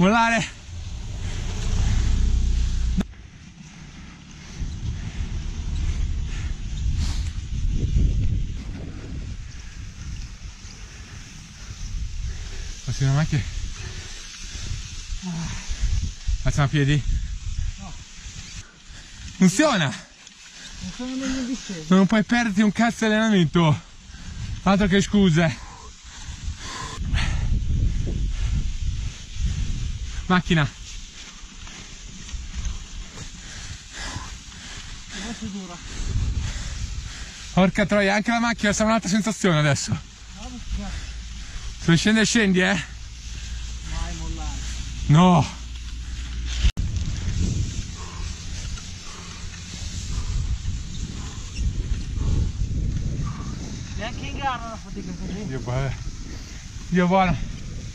Mollare. Facciamo macchie. Facciamo a piedi. Funziona! Non sono. Non puoi perderti un cazzo di allenamento. Altro che scuse. Macchina. Adesso è dura. Porca troia, anche la macchina sarà un'altra sensazione adesso. Se scende scendi, eh? Mai mollare. No! Neanche in gara la fatica così. Dio buono. Dio buono.